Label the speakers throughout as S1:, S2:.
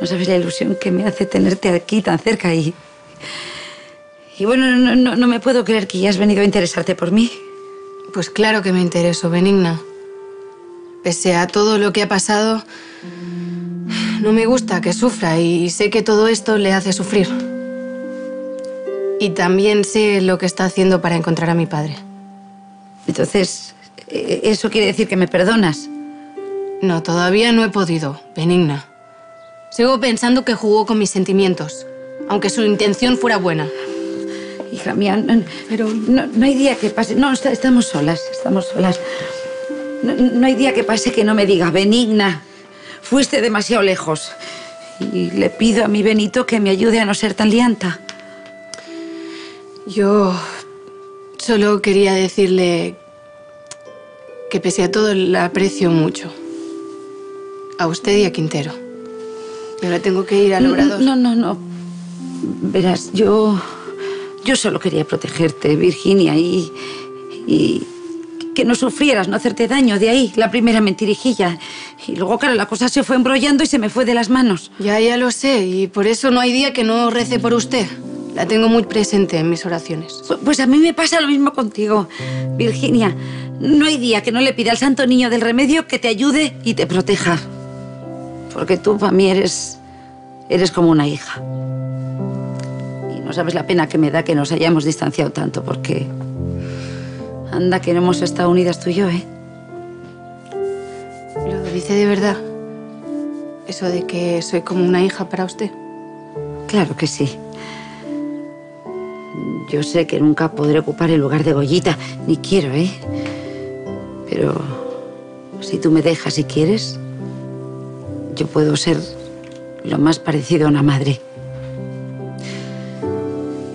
S1: No sabes la ilusión que me hace tenerte aquí tan cerca y... Y bueno, no, no, no me puedo creer que ya has venido a interesarte por mí.
S2: Pues claro que me intereso, Benigna. Pese a todo lo que ha pasado, no me gusta que sufra y sé que todo esto le hace sufrir. Y también sé lo que está haciendo para encontrar a mi padre.
S1: Entonces, eh, ¿eso quiere decir que me perdonas?
S2: No, todavía no he podido, Benigna. Sigo pensando que jugó con mis sentimientos, aunque su intención fuera buena.
S1: Hija mía, no- pero no, no hay día que pase. No, está- estamos solas, estamos solas. No, no hay día que pase que no me diga, Benigna, fuiste demasiado lejos. Y le pido a mi Benito que me ayude a no ser tan lianta.
S2: Yo solo quería decirle que pese a todo la aprecio mucho. A usted y a Quintero. Y ahora tengo que ir al obrador.
S1: No, no, no. Verás, yo. Yo solo quería protegerte, Virginia, y. y que no sufrieras, no hacerte daño. De ahí, la primera mentirijilla. Y luego, claro, la cosa se fue embrollando y se me fue de las manos.
S2: Ya, ya lo sé, y por eso no hay día que no rece por usted. La tengo muy presente en mis oraciones.
S1: Pu- Pues a mí me pasa lo mismo contigo, Virginia. No hay día que no le pida al santo niño del remedio que te ayude y te proteja. Porque tú para mí eres. eres como una hija. Y no sabes la pena que me da que nos hayamos distanciado tanto, porque. Anda, que no hemos estado unidas tú y yo, ¿eh?
S2: ¿Lo dice de verdad? Eso de que soy como una hija para usted.
S1: Claro que sí. Yo sé que nunca podré ocupar el lugar de Goyita, ni quiero, ¿eh? Pero si tú me dejas y quieres, puedo ser lo más parecido a una madre.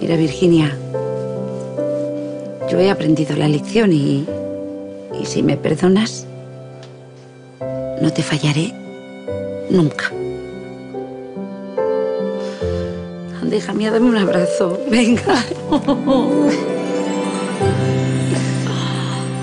S1: Mira, Virginia, yo he aprendido la lección y, y si me perdonas, no te fallaré nunca. Anda, hija mía, dame un abrazo. Venga.